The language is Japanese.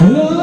うわ